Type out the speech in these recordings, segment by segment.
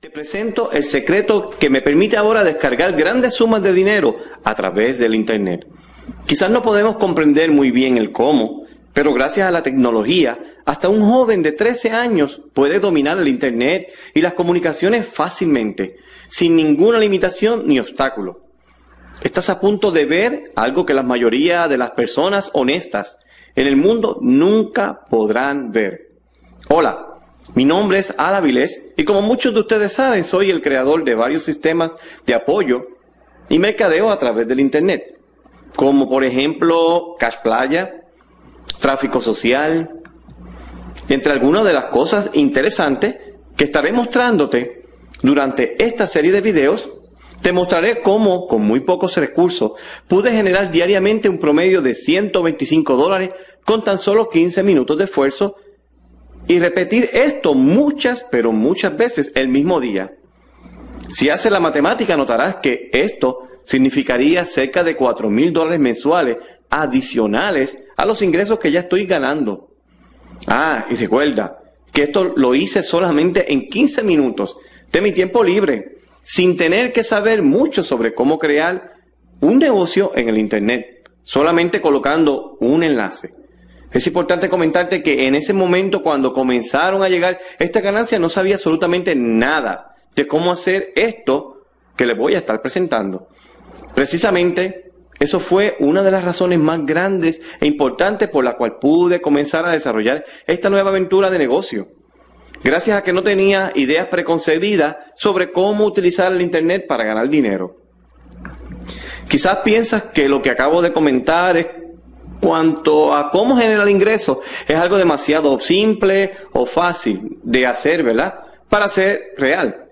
Te presento el secreto que me permite ahora descargar grandes sumas de dinero a través del Internet. Quizás no podemos comprender muy bien el cómo, pero gracias a la tecnología, hasta un joven de 13 años puede dominar el Internet y las comunicaciones fácilmente, sin ninguna limitación ni obstáculo. Estás a punto de ver algo que la mayoría de las personas honestas en el mundo nunca podrán ver. Hola, mi nombre es Ala y como muchos de ustedes saben, soy el creador de varios sistemas de apoyo y mercadeo a través del Internet, como por ejemplo Cash Playa, tráfico social, entre algunas de las cosas interesantes que estaré mostrándote durante esta serie de videos, te mostraré cómo, con muy pocos recursos, pude generar diariamente un promedio de 125 dólares con tan solo 15 minutos de esfuerzo y repetir esto muchas, pero muchas veces el mismo día. Si haces la matemática, notarás que esto significaría cerca de 4 mil dólares mensuales adicionales a los ingresos que ya estoy ganando. Ah, y recuerda que esto lo hice solamente en 15 minutos de mi tiempo libre, sin tener que saber mucho sobre cómo crear un negocio en el Internet, solamente colocando un enlace. Es importante comentarte que en ese momento cuando comenzaron a llegar esta ganancia no sabía absolutamente nada de cómo hacer esto que les voy a estar presentando. Precisamente eso fue una de las razones más grandes e importantes por la cual pude comenzar a desarrollar esta nueva aventura de negocio. Gracias a que no tenía ideas preconcebidas sobre cómo utilizar el Internet para ganar dinero. Quizás piensas que lo que acabo de comentar es cuanto a cómo generar ingresos, es algo demasiado simple o fácil de hacer, ¿verdad? Para ser real.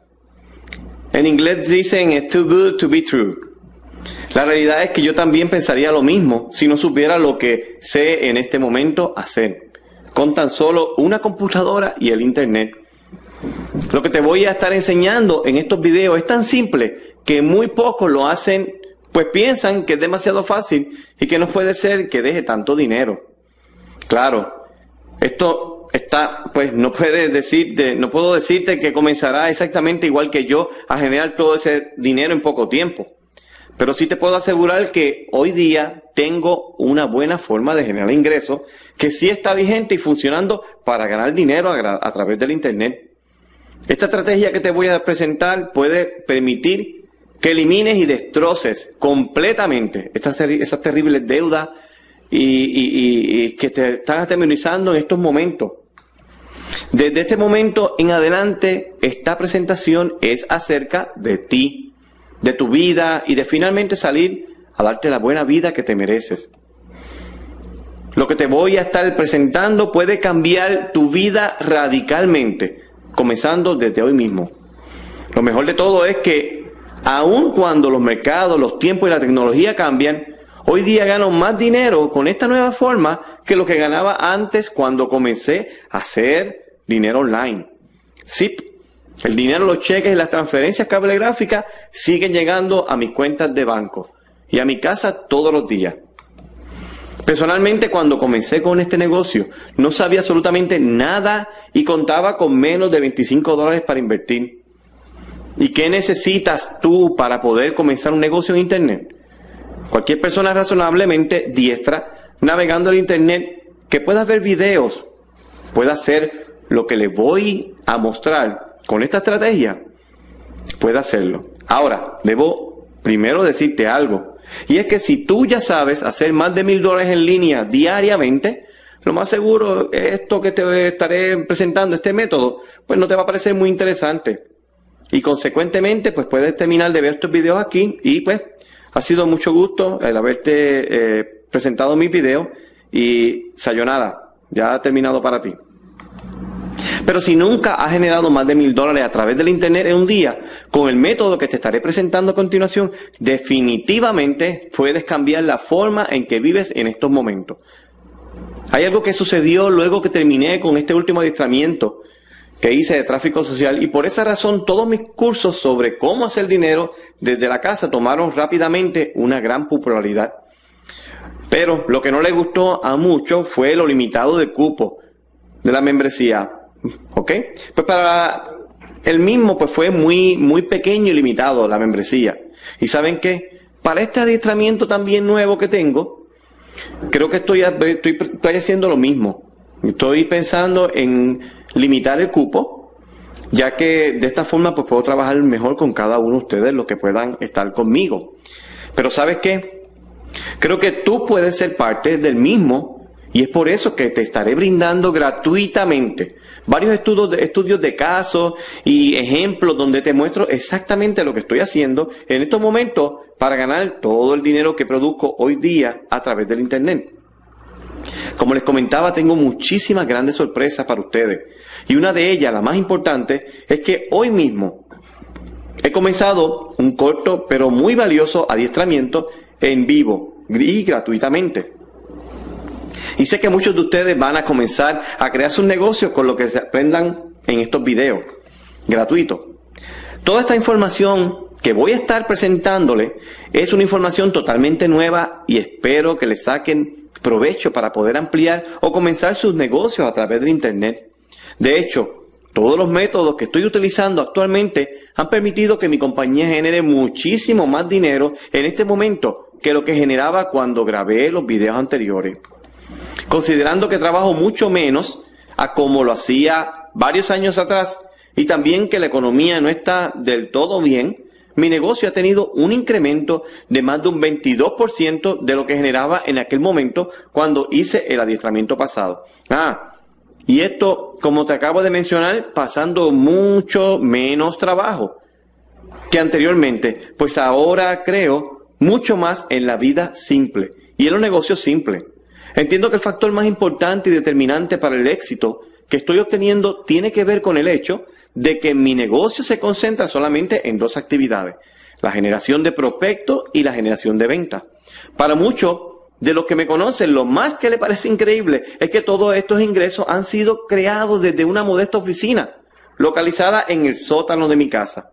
En inglés dicen it's too good to be true. La realidad es que yo también pensaría lo mismo si no supiera lo que sé en este momento hacer, con tan solo una computadora y el Internet. Lo que te voy a estar enseñando en estos videos es tan simple que muy pocos lo hacen pues piensan que es demasiado fácil y que no puede ser que deje tanto dinero. Claro, esto está, pues no puede decirte, no puedo decirte que comenzará exactamente igual que yo a generar todo ese dinero en poco tiempo. Pero sí te puedo asegurar que hoy día tengo una buena forma de generar ingresos que sí está vigente y funcionando para ganar dinero a, a través del Internet. Esta estrategia que te voy a presentar puede permitir que elimines y destroces completamente estas, esas terribles deudas y, que te están atemorizando en estos momentos. Desde este momento en adelante, esta presentación es acerca de ti, de tu vida y de finalmente salir a darte la buena vida que te mereces. Lo que te voy a estar presentando puede cambiar tu vida radicalmente, comenzando desde hoy mismo. Lo mejor de todo es que aun cuando los mercados, los tiempos y la tecnología cambian, hoy día gano más dinero con esta nueva forma que lo que ganaba antes cuando comencé a hacer dinero online. Sí, el dinero, los cheques y las transferencias cablegráficas siguen llegando a mis cuentas de banco y a mi casa todos los días. Personalmente, cuando comencé con este negocio, no sabía absolutamente nada y contaba con menos de 25 dólares para invertir. ¿Y qué necesitas tú para poder comenzar un negocio en Internet? Cualquier persona razonablemente diestra navegando en Internet que pueda ver videos, pueda hacer lo que le voy a mostrar con esta estrategia, puede hacerlo. Ahora, debo primero decirte algo. Y es que si tú ya sabes hacer más de mil dólares en línea diariamente, lo más seguro, esto que te estaré presentando, este método, pues no te va a parecer muy interesante. Y consecuentemente, pues puedes terminar de ver estos videos aquí y pues ha sido mucho gusto el haberte eh, presentado mi video y sayonara, ya ha terminado para ti. Pero si nunca has generado más de mil dólares a través del Internet en un día, con el método que te estaré presentando a continuación, definitivamente puedes cambiar la forma en que vives en estos momentos. Hay algo que sucedió luego que terminé con este último adiestramiento que hice de tráfico social y por esa razón todos mis cursos sobre cómo hacer dinero desde la casa tomaron rápidamente una gran popularidad. Pero lo que no le gustó a muchos fue lo limitado de cupo de la membresía. ¿Ok? Pues para el mismo pues fue muy, muy pequeño y limitado, la membresía. ¿Y saben qué? Para este adiestramiento también nuevo que tengo, creo que estoy, estoy, estoy haciendo lo mismo. Estoy pensando en limitar el cupo, ya que de esta forma pues puedo trabajar mejor con cada uno de ustedes, los que puedan estar conmigo. Pero ¿sabes qué? Creo que tú puedes ser parte del mismo y es por eso que te estaré brindando gratuitamente varios estudios de, estudios de casos y ejemplos donde te muestro exactamente lo que estoy haciendo en estos momentos para ganar todo el dinero que produzco hoy día a través del Internet. Como les comentaba, tengo muchísimas grandes sorpresas para ustedes. Y una de ellas, la más importante, es que hoy mismo he comenzado un corto pero muy valioso adiestramiento en vivo y gratuitamente. Y sé que muchos de ustedes van a comenzar a crear sus negocios con lo que se aprendan en estos videos gratuitos. Toda esta información que voy a estar presentándole es una información totalmente nueva y espero que le saquen provecho para poder ampliar o comenzar sus negocios a través del Internet. De hecho, todos los métodos que estoy utilizando actualmente han permitido que mi compañía genere muchísimo más dinero en este momento que lo que generaba cuando grabé los videos anteriores considerando que trabajo mucho menos a como lo hacía varios años atrás y también que la economía no está del todo bien, mi negocio ha tenido un incremento de más de un 22% de lo que generaba en aquel momento cuando hice el adiestramiento pasado. Ah, y esto, como te acabo de mencionar, pasando mucho menos trabajo que anteriormente, pues ahora creo mucho más en la vida simple y en los negocios simples. Entiendo que el factor más importante y determinante para el éxito que estoy obteniendo tiene que ver con el hecho de que mi negocio se concentra solamente en dos actividades, la generación de prospectos y la generación de ventas. Para muchos de los que me conocen, lo más que le parece increíble es que todos estos ingresos han sido creados desde una modesta oficina, localizada en el sótano de mi casa.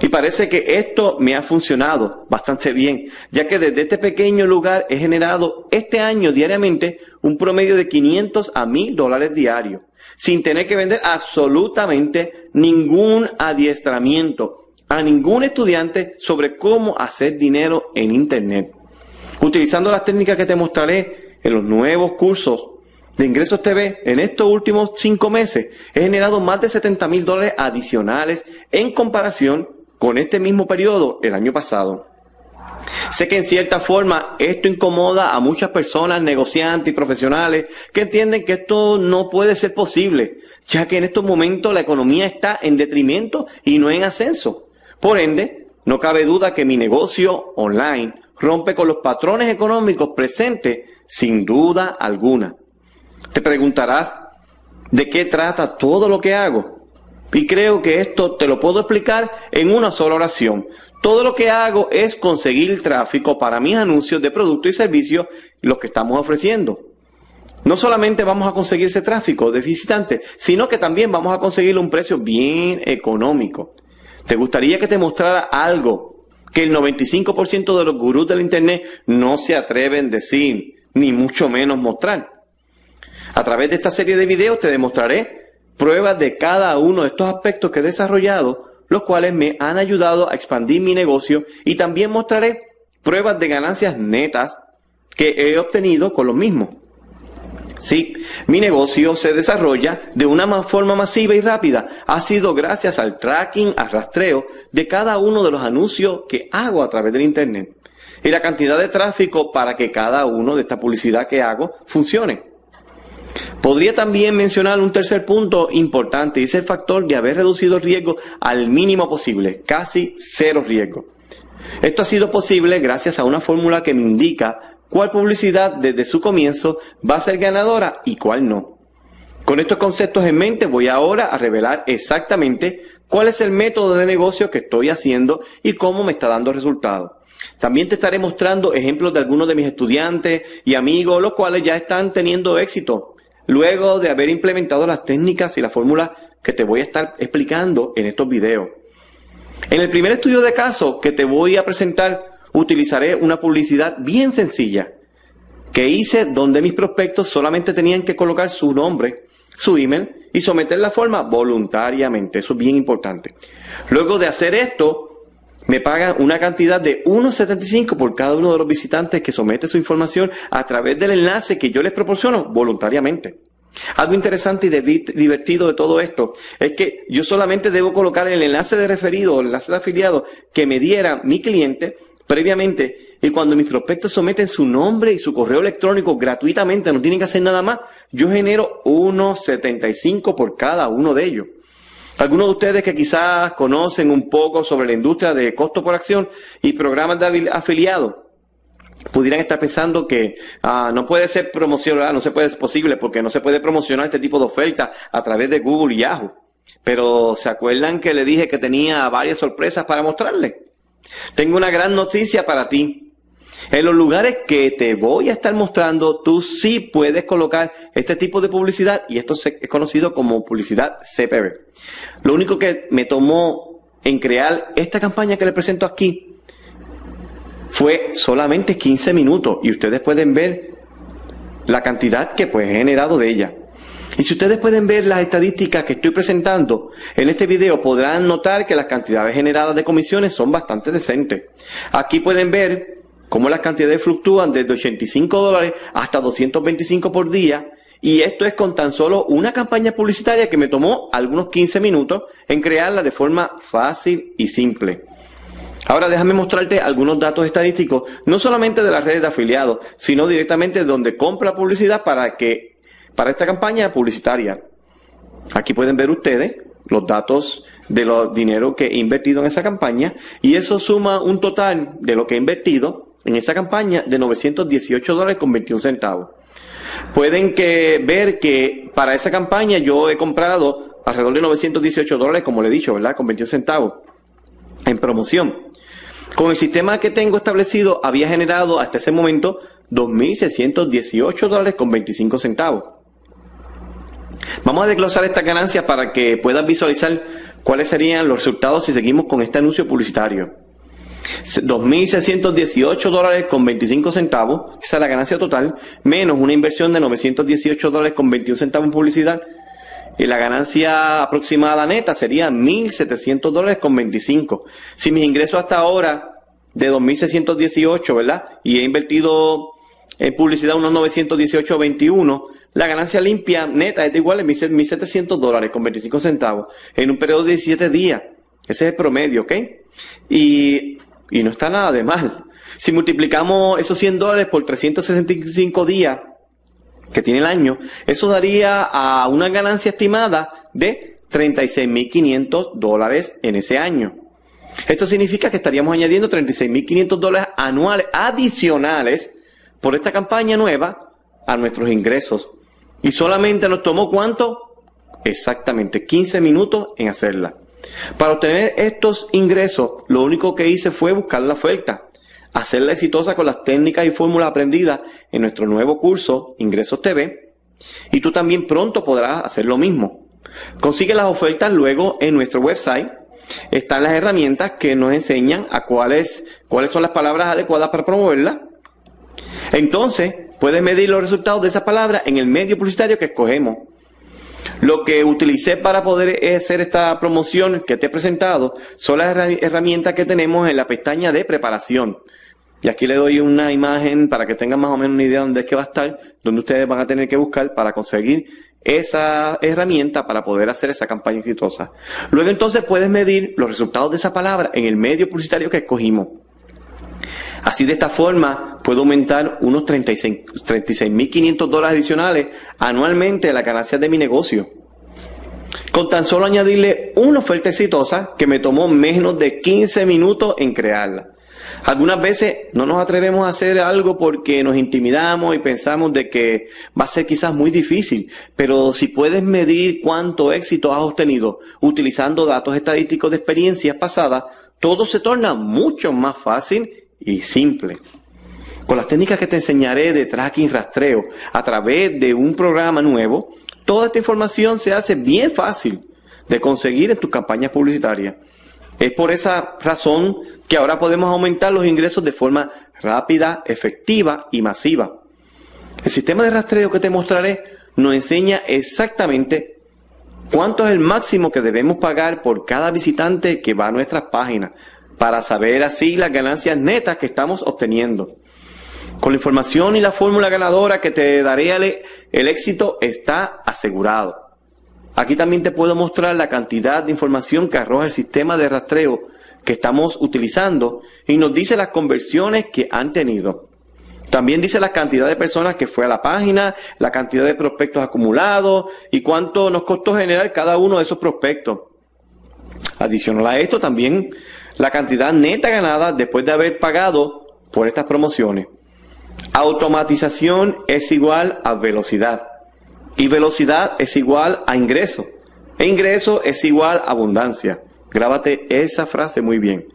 Y parece que esto me ha funcionado bastante bien, ya que desde este pequeño lugar he generado este año diariamente un promedio de 500 a 1000 dólares diarios, sin tener que vender absolutamente ningún adiestramiento a ningún estudiante sobre cómo hacer dinero en Internet. Utilizando las técnicas que te mostraré en los nuevos cursos de Ingresos TV, en estos últimos cinco meses he generado más de 70 mil dólares adicionales en comparación con este mismo periodo el año pasado. Sé que en cierta forma esto incomoda a muchas personas, negociantes y profesionales, que entienden que esto no puede ser posible, ya que en estos momentos la economía está en detrimento y no en ascenso. Por ende, no cabe duda que mi negocio online rompe con los patrones económicos presentes sin duda alguna. Te preguntarás, ¿de qué trata todo lo que hago? Y creo que esto te lo puedo explicar en una sola oración. Todo lo que hago es conseguir tráfico para mis anuncios de productos y servicios, los que estamos ofreciendo. No solamente vamos a conseguir ese tráfico de visitantes, sino que también vamos a conseguir un precio bien económico. ¿Te gustaría que te mostrara algo que el 95% de los gurús del Internet no se atreven a decir, ni mucho menos mostrar? A través de esta serie de videos te demostraré pruebas de cada uno de estos aspectos que he desarrollado, los cuales me han ayudado a expandir mi negocio y también mostraré pruebas de ganancias netas que he obtenido con los mismos. Sí, mi negocio se desarrolla de una forma masiva y rápida. Ha sido gracias al tracking, al rastreo de cada uno de los anuncios que hago a través del Internet. Y la cantidad de tráfico para que cada uno de esta publicidad que hago funcione. Podría también mencionar un tercer punto importante y es el factor de haber reducido el riesgo al mínimo posible, casi cero riesgo. Esto ha sido posible gracias a una fórmula que me indica cuál publicidad desde su comienzo va a ser ganadora y cuál no. Con estos conceptos en mente voy ahora a revelar exactamente cuál es el método de negocio que estoy haciendo y cómo me está dando resultados. También te estaré mostrando ejemplos de algunos de mis estudiantes y amigos, los cuales ya están teniendo éxito luego de haber implementado las técnicas y las fórmulas que te voy a estar explicando en estos videos. En el primer estudio de caso que te voy a presentar, utilizaré una publicidad bien sencilla que hice donde mis prospectos solamente tenían que colocar su nombre, su email y someter la forma voluntariamente. Eso es bien importante. Luego de hacer esto, me pagan una cantidad de 1.75 por cada uno de los visitantes que somete su información a través del enlace que yo les proporciono voluntariamente. Algo interesante y divertido de todo esto es que yo solamente debo colocar el enlace de referido, el enlace de afiliado que me diera mi cliente previamente y cuando mis prospectos someten su nombre y su correo electrónico gratuitamente, no tienen que hacer nada más, yo genero 1.75 por cada uno de ellos. Algunos de ustedes que quizás conocen un poco sobre la industria de costo por acción y programas de afiliados, pudieran estar pensando que ah, no puede ser promocionar, no se puede, es posible porque no se puede promocionar este tipo de ofertas a través de Google y Yahoo. Pero ¿se acuerdan que le dije que tenía varias sorpresas para mostrarles? Tengo una gran noticia para ti. En los lugares que te voy a estar mostrando, tú sí puedes colocar este tipo de publicidad y esto es conocido como publicidad CPV. Lo único que me tomó en crear esta campaña que le presento aquí fue solamente 15 minutos y ustedes pueden ver la cantidad que pues he generado de ella. Y si ustedes pueden ver las estadísticas que estoy presentando en este video, podrán notar que las cantidades generadas de comisiones son bastante decentes. Aquí pueden ver cómo las cantidades fluctúan desde 85 dólares hasta 225 por día. Y esto es con tan solo una campaña publicitaria que me tomó algunos 15 minutos en crearla de forma fácil y simple. Ahora déjame mostrarte algunos datos estadísticos, no solamente de las redes de afiliados, sino directamente de donde compra publicidad para que, para esta campaña publicitaria. Aquí pueden ver ustedes los datos de los dinero que he invertido en esa campaña y eso suma un total de lo que he invertido en esa campaña de 918 dólares con 21 centavos. Pueden que ver que para esa campaña yo he comprado alrededor de 918 dólares, como le he dicho, ¿verdad? Con 21 centavos en promoción. Con el sistema que tengo establecido había generado hasta ese momento 2.618 dólares con 25 centavos. Vamos a desglosar esta ganancia para que puedas visualizar cuáles serían los resultados si seguimos con este anuncio publicitario. 2.618 dólares con 25 centavos, esa es la ganancia total, menos una inversión de 918 dólares con 21 centavos en publicidad, y la ganancia aproximada neta sería 1.700 dólares con 25. Si mis ingresos hasta ahora de 2.618, ¿verdad? Y he invertido en publicidad unos 918.21, la ganancia limpia neta es de igual a 1.700 dólares con 25 centavos en un periodo de 17 días. Ese es el promedio, ¿ok? Y, y no está nada de mal. Si multiplicamos esos 100 dólares por 365 días, que tiene el año, eso daría a una ganancia estimada de 36.500 dólares en ese año. Esto significa que estaríamos añadiendo 36.500 dólares anuales adicionales por esta campaña nueva a nuestros ingresos. Y solamente nos tomó cuánto? Exactamente 15 minutos en hacerla. Para obtener estos ingresos, lo único que hice fue buscar la oferta hacerla exitosa con las técnicas y fórmulas aprendidas en nuestro nuevo curso Ingresos TV. Y tú también pronto podrás hacer lo mismo. Consigue las ofertas luego en nuestro website. Están las herramientas que nos enseñan a cuáles, cuáles son las palabras adecuadas para promoverla. Entonces, puedes medir los resultados de esa palabra en el medio publicitario que escogemos. Lo que utilicé para poder hacer esta promoción que te he presentado son las herramientas que tenemos en la pestaña de preparación. Y aquí le doy una imagen para que tengan más o menos una idea de dónde es que va a estar, donde ustedes van a tener que buscar para conseguir esa herramienta para poder hacer esa campaña exitosa. Luego entonces puedes medir los resultados de esa palabra en el medio publicitario que escogimos. Así de esta forma puedo aumentar unos 36.500 dólares adicionales anualmente a las ganancias de mi negocio. Con tan solo añadirle una oferta exitosa que me tomó menos de 15 minutos en crearla. Algunas veces no nos atrevemos a hacer algo porque nos intimidamos y pensamos de que va a ser quizás muy difícil, pero si puedes medir cuánto éxito has obtenido utilizando datos estadísticos de experiencias pasadas, todo se torna mucho más fácil y simple. Con las técnicas que te enseñaré de tracking rastreo a través de un programa nuevo, toda esta información se hace bien fácil de conseguir en tus campañas publicitarias. Es por esa razón que ahora podemos aumentar los ingresos de forma rápida, efectiva y masiva. El sistema de rastreo que te mostraré nos enseña exactamente ¿Cuánto es el máximo que debemos pagar por cada visitante que va a nuestras páginas? Para saber así las ganancias netas que estamos obteniendo. Con la información y la fórmula ganadora que te daré el, éxito está asegurado. Aquí también te puedo mostrar la cantidad de información que arroja el sistema de rastreo que estamos utilizando y nos dice las conversiones que han tenido. También dice la cantidad de personas que fue a la página, la cantidad de prospectos acumulados y cuánto nos costó generar cada uno de esos prospectos. Adicional a esto también la cantidad neta ganada después de haber pagado por estas promociones. Automatización es igual a velocidad y velocidad es igual a ingreso e ingreso es igual a abundancia. Grábate esa frase muy bien.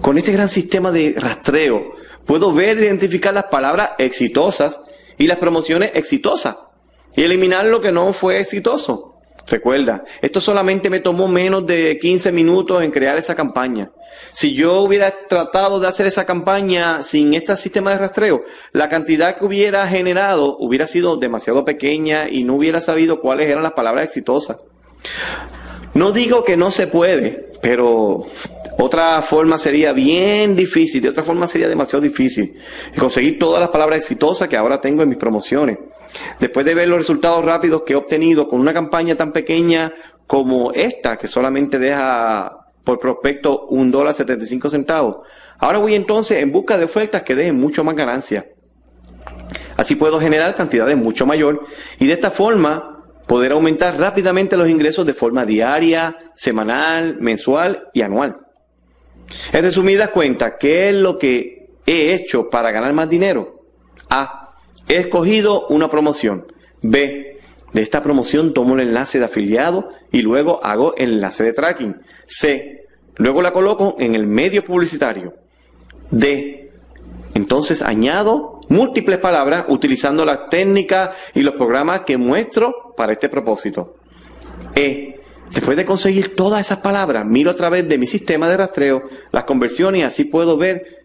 Con este gran sistema de rastreo, puedo ver e identificar las palabras exitosas y las promociones exitosas y eliminar lo que no fue exitoso. Recuerda, esto solamente me tomó menos de 15 minutos en crear esa campaña. Si yo hubiera tratado de hacer esa campaña sin este sistema de rastreo, la cantidad que hubiera generado hubiera sido demasiado pequeña y no hubiera sabido cuáles eran las palabras exitosas. No digo que no se puede, pero otra forma sería bien difícil, de otra forma sería demasiado difícil. Conseguir todas las palabras exitosas que ahora tengo en mis promociones. Después de ver los resultados rápidos que he obtenido con una campaña tan pequeña como esta, que solamente deja por prospecto un dólar setenta centavos, ahora voy entonces en busca de ofertas que dejen mucho más ganancia. Así puedo generar cantidades mucho mayor y de esta forma poder aumentar rápidamente los ingresos de forma diaria, semanal, mensual y anual. En resumidas cuentas, ¿qué es lo que he hecho para ganar más dinero? A. He escogido una promoción. B. De esta promoción tomo el enlace de afiliado y luego hago el enlace de tracking. C. Luego la coloco en el medio publicitario. D. Entonces añado múltiples palabras utilizando las técnicas y los programas que muestro para este propósito. E. Después de conseguir todas esas palabras, miro a través de mi sistema de rastreo las conversiones y así puedo ver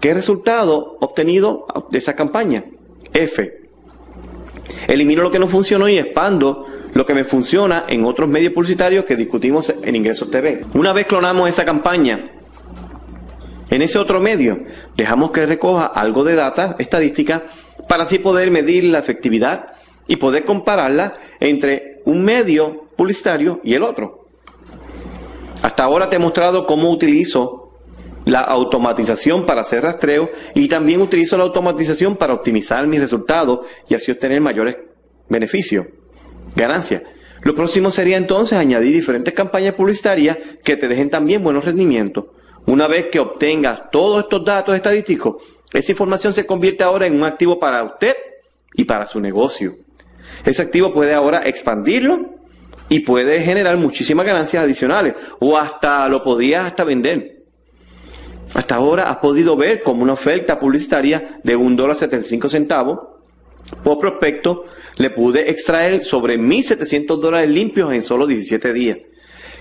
qué resultado obtenido de esa campaña. F. Elimino lo que no funcionó y expando lo que me funciona en otros medios publicitarios que discutimos en Ingresos TV. Una vez clonamos esa campaña, en ese otro medio dejamos que recoja algo de data estadística para así poder medir la efectividad y poder compararla entre un medio publicitario y el otro. Hasta ahora te he mostrado cómo utilizo la automatización para hacer rastreo y también utilizo la automatización para optimizar mis resultados y así obtener mayores beneficios, ganancias. Lo próximo sería entonces añadir diferentes campañas publicitarias que te dejen también buenos rendimientos. Una vez que obtengas todos estos datos estadísticos, esa información se convierte ahora en un activo para usted y para su negocio. Ese activo puede ahora expandirlo y puede generar muchísimas ganancias adicionales o hasta lo podías hasta vender. Hasta ahora has podido ver como una oferta publicitaria de un dólar 75 centavos por prospecto le pude extraer sobre 1.700 dólares limpios en solo 17 días.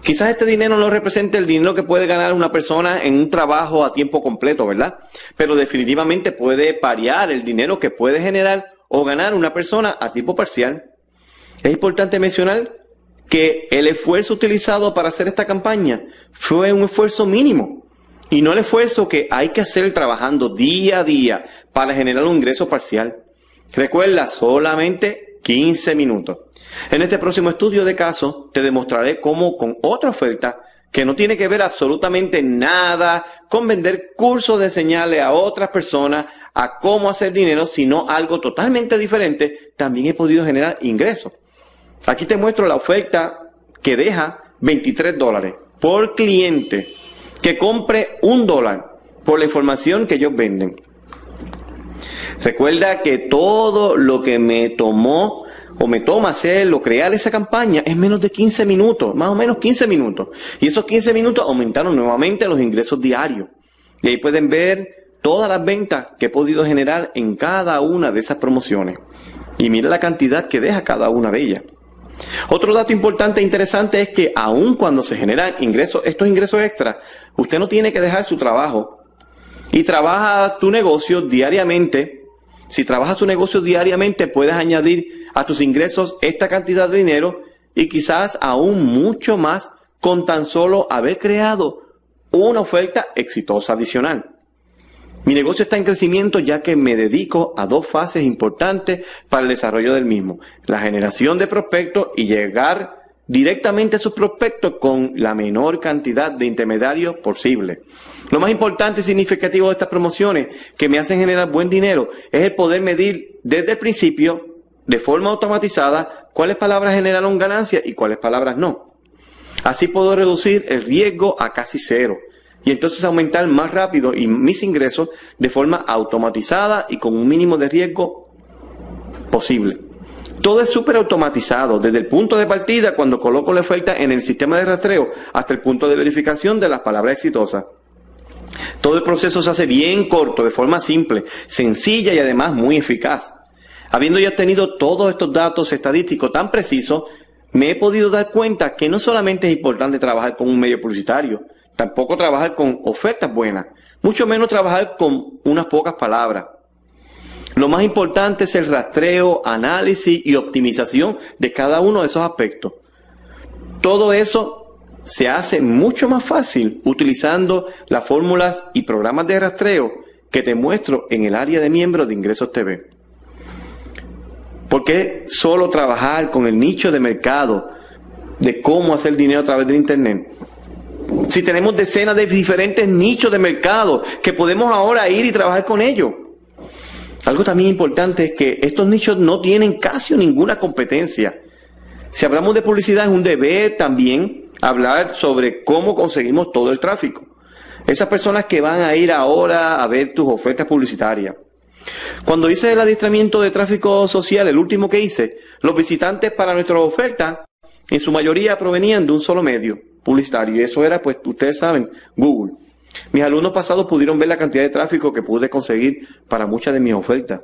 Quizás este dinero no represente el dinero que puede ganar una persona en un trabajo a tiempo completo, ¿verdad? Pero definitivamente puede parear el dinero que puede generar o ganar una persona a tiempo parcial. Es importante mencionar que el esfuerzo utilizado para hacer esta campaña fue un esfuerzo mínimo y no el esfuerzo que hay que hacer trabajando día a día para generar un ingreso parcial. Recuerda, solamente 15 minutos. En este próximo estudio de caso te demostraré cómo con otra oferta que no tiene que ver absolutamente nada con vender cursos de señales a otras personas a cómo hacer dinero, sino algo totalmente diferente, también he podido generar ingresos. Aquí te muestro la oferta que deja 23 dólares por cliente que compre un dólar por la información que ellos venden. Recuerda que todo lo que me tomó o me toma hacerlo, crear esa campaña, es menos de 15 minutos, más o menos 15 minutos. Y esos 15 minutos aumentaron nuevamente los ingresos diarios. Y ahí pueden ver todas las ventas que he podido generar en cada una de esas promociones. Y mira la cantidad que deja cada una de ellas. Otro dato importante e interesante es que aun cuando se generan ingresos, estos ingresos extras, usted no tiene que dejar su trabajo y trabaja tu negocio diariamente. Si trabajas tu negocio diariamente, puedes añadir a tus ingresos esta cantidad de dinero y quizás aún mucho más con tan solo haber creado una oferta exitosa adicional. Mi negocio está en crecimiento ya que me dedico a dos fases importantes para el desarrollo del mismo. La generación de prospectos y llegar directamente a sus prospectos con la menor cantidad de intermediarios posible. Lo más importante y significativo de estas promociones que me hacen generar buen dinero es el poder medir desde el principio, de forma automatizada, cuáles palabras generaron ganancias y cuáles palabras no. Así puedo reducir el riesgo a casi cero y entonces aumentar más rápido y mis ingresos de forma automatizada y con un mínimo de riesgo posible. Todo es súper automatizado, desde el punto de partida cuando coloco la oferta en el sistema de rastreo hasta el punto de verificación de las palabras exitosas. Todo el proceso se hace bien corto, de forma simple, sencilla y además muy eficaz. Habiendo ya obtenido todos estos datos estadísticos tan precisos, me he podido dar cuenta que no solamente es importante trabajar con un medio publicitario, tampoco trabajar con ofertas buenas, mucho menos trabajar con unas pocas palabras. Lo más importante es el rastreo, análisis y optimización de cada uno de esos aspectos. Todo eso se hace mucho más fácil utilizando las fórmulas y programas de rastreo que te muestro en el área de miembros de Ingresos TV. ¿Por qué solo trabajar con el nicho de mercado de cómo hacer dinero a través del Internet? Si tenemos decenas de diferentes nichos de mercado que podemos ahora ir y trabajar con ellos. Algo también importante es que estos nichos no tienen casi ninguna competencia. Si hablamos de publicidad es un deber también hablar sobre cómo conseguimos todo el tráfico. Esas personas que van a ir ahora a ver tus ofertas publicitarias. Cuando hice el adiestramiento de tráfico social, el último que hice, los visitantes para nuestra oferta, en su mayoría provenían de un solo medio publicitario. Y eso era, pues, ustedes saben, Google. Mis alumnos pasados pudieron ver la cantidad de tráfico que pude conseguir para muchas de mis ofertas.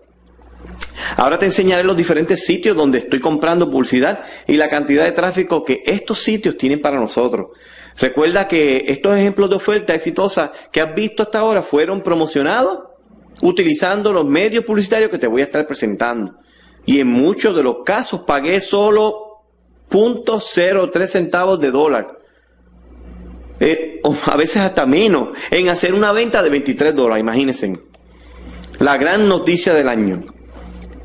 Ahora te enseñaré los diferentes sitios donde estoy comprando publicidad y la cantidad de tráfico que estos sitios tienen para nosotros. Recuerda que estos ejemplos de oferta exitosa que has visto hasta ahora fueron promocionados utilizando los medios publicitarios que te voy a estar presentando. Y en muchos de los casos pagué solo 0.03 centavos de dólar eh, a veces hasta menos, en hacer una venta de 23 dólares, imagínense. La gran noticia del año.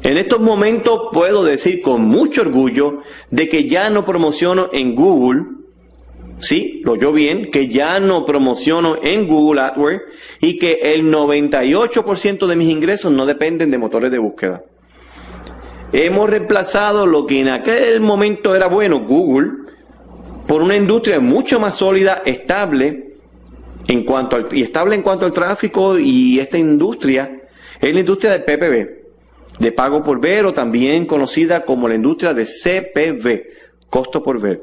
En estos momentos puedo decir con mucho orgullo de que ya no promociono en Google, sí, lo oyó bien, que ya no promociono en Google AdWords y que el 98% de mis ingresos no dependen de motores de búsqueda. Hemos reemplazado lo que en aquel momento era bueno, Google, por una industria mucho más sólida, estable, en cuanto al, y estable en cuanto al tráfico y esta industria es la industria del PPV, de pago por ver o también conocida como la industria de CPV, costo por ver.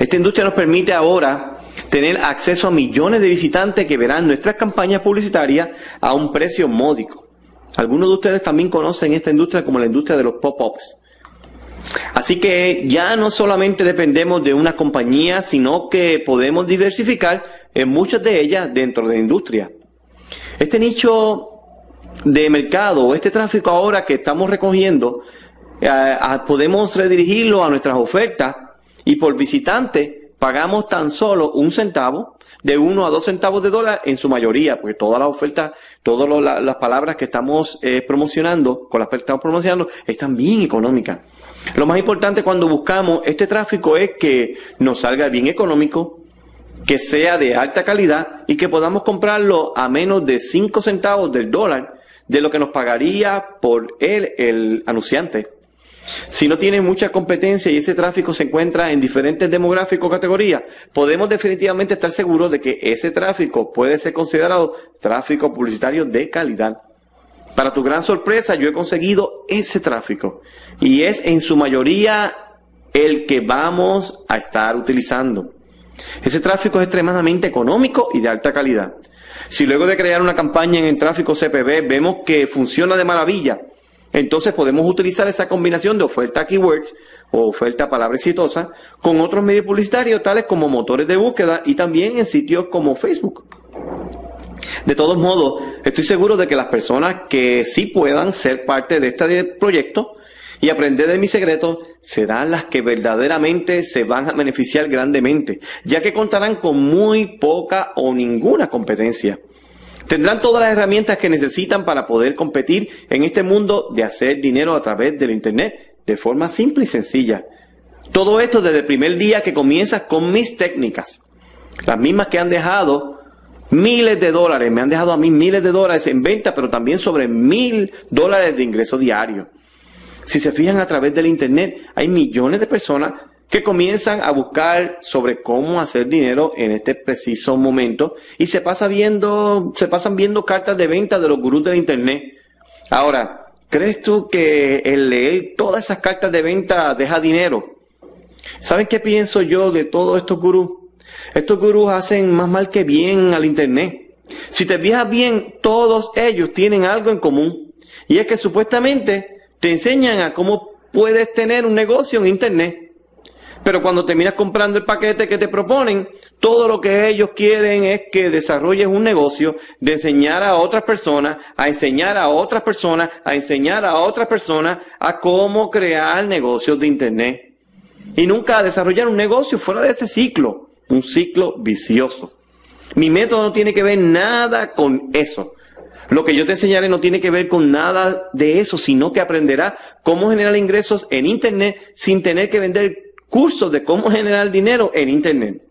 Esta industria nos permite ahora tener acceso a millones de visitantes que verán nuestras campañas publicitarias a un precio módico. Algunos de ustedes también conocen esta industria como la industria de los pop-ups. Así que ya no solamente dependemos de una compañía, sino que podemos diversificar en muchas de ellas dentro de la industria. Este nicho de mercado, este tráfico ahora que estamos recogiendo, eh, podemos redirigirlo a nuestras ofertas y por visitante pagamos tan solo un centavo, de uno a dos centavos de dólar en su mayoría, porque todas las ofertas, todas las palabras que estamos eh, promocionando, con las que estamos promocionando, están bien económicas. Lo más importante cuando buscamos este tráfico es que nos salga bien económico, que sea de alta calidad y que podamos comprarlo a menos de 5 centavos del dólar de lo que nos pagaría por él el anunciante. Si no tiene mucha competencia y ese tráfico se encuentra en diferentes demográficos categorías, podemos definitivamente estar seguros de que ese tráfico puede ser considerado tráfico publicitario de calidad. Para tu gran sorpresa, yo he conseguido ese tráfico y es en su mayoría el que vamos a estar utilizando. Ese tráfico es extremadamente económico y de alta calidad. Si luego de crear una campaña en el tráfico CPV vemos que funciona de maravilla, entonces podemos utilizar esa combinación de oferta keywords o oferta palabra exitosa con otros medios publicitarios tales como motores de búsqueda y también en sitios como Facebook. De todos modos, estoy seguro de que las personas que sí puedan ser parte de este proyecto y aprender de mis secretos serán las que verdaderamente se van a beneficiar grandemente, ya que contarán con muy poca o ninguna competencia. Tendrán todas las herramientas que necesitan para poder competir en este mundo de hacer dinero a través del Internet de forma simple y sencilla. Todo esto desde el primer día que comienzas con mis técnicas, las mismas que han dejado miles de dólares, me han dejado a mí miles de dólares en venta, pero también sobre mil dólares de ingreso diario. Si se fijan a través del Internet, hay millones de personas que comienzan a buscar sobre cómo hacer dinero en este preciso momento y se pasa viendo, se pasan viendo cartas de venta de los gurús del internet. Ahora, ¿crees tú que el leer todas esas cartas de venta deja dinero? ¿Saben qué pienso yo de todos estos gurús? Estos gurús hacen más mal que bien al internet. Si te fijas bien, todos ellos tienen algo en común. Y es que supuestamente te enseñan a cómo puedes tener un negocio en internet. Pero cuando terminas comprando el paquete que te proponen, todo lo que ellos quieren es que desarrolles un negocio de enseñar a otras personas, a enseñar a otras personas, a enseñar a otras personas a cómo crear negocios de Internet. Y nunca desarrollar un negocio fuera de ese ciclo, un ciclo vicioso. Mi método no tiene que ver nada con eso. Lo que yo te enseñaré no tiene que ver con nada de eso, sino que aprenderás cómo generar ingresos en Internet sin tener que vender cursos de cómo generar dinero en Internet.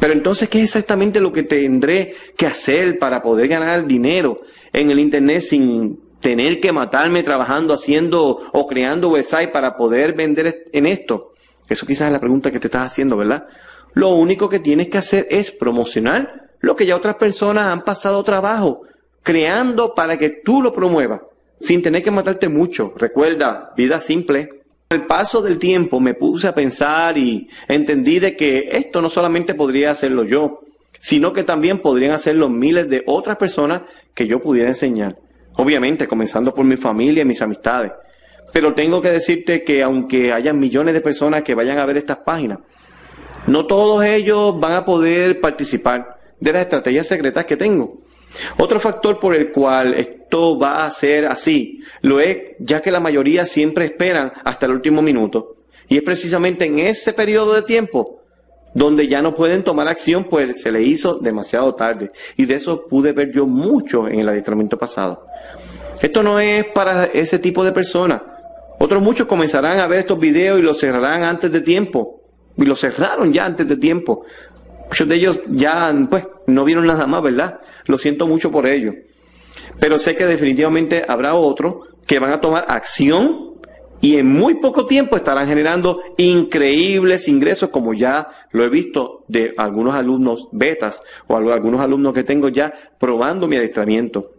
Pero entonces, ¿qué es exactamente lo que tendré que hacer para poder ganar dinero en el Internet sin tener que matarme trabajando, haciendo o creando website para poder vender en esto? Eso quizás es la pregunta que te estás haciendo, ¿verdad? Lo único que tienes que hacer es promocionar lo que ya otras personas han pasado trabajo, creando para que tú lo promuevas, sin tener que matarte mucho. Recuerda, vida simple el paso del tiempo me puse a pensar y entendí de que esto no solamente podría hacerlo yo, sino que también podrían hacerlo miles de otras personas que yo pudiera enseñar. Obviamente, comenzando por mi familia y mis amistades. Pero tengo que decirte que aunque haya millones de personas que vayan a ver estas páginas, no todos ellos van a poder participar de las estrategias secretas que tengo. Otro factor por el cual esto va a ser así, lo es ya que la mayoría siempre esperan hasta el último minuto. Y es precisamente en ese periodo de tiempo donde ya no pueden tomar acción, pues se le hizo demasiado tarde. Y de eso pude ver yo mucho en el adiestramiento pasado. Esto no es para ese tipo de personas. Otros muchos comenzarán a ver estos videos y los cerrarán antes de tiempo. Y los cerraron ya antes de tiempo. Muchos de ellos ya, pues, no vieron nada más, ¿verdad? Lo siento mucho por ello. Pero sé que definitivamente habrá otros que van a tomar acción y en muy poco tiempo estarán generando increíbles ingresos, como ya lo he visto de algunos alumnos betas o algunos alumnos que tengo ya probando mi adiestramiento.